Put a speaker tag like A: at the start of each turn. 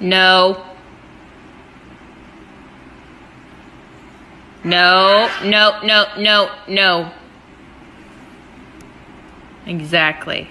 A: No. No, no, no, no, no. Exactly.